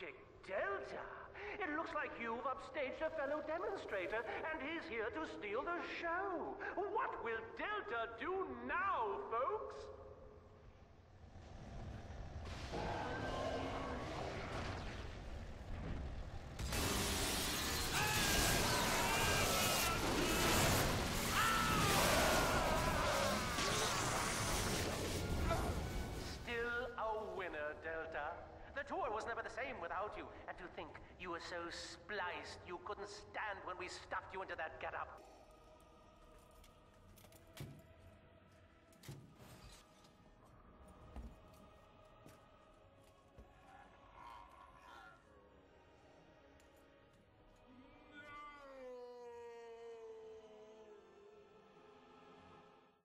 Magic Delta! It looks like you've upstaged a fellow demonstrator, and he's here to steal the show. What will Delta do now, folks? The tour was never the same without you. And to think you were so spliced you couldn't stand when we stuffed you into that getup.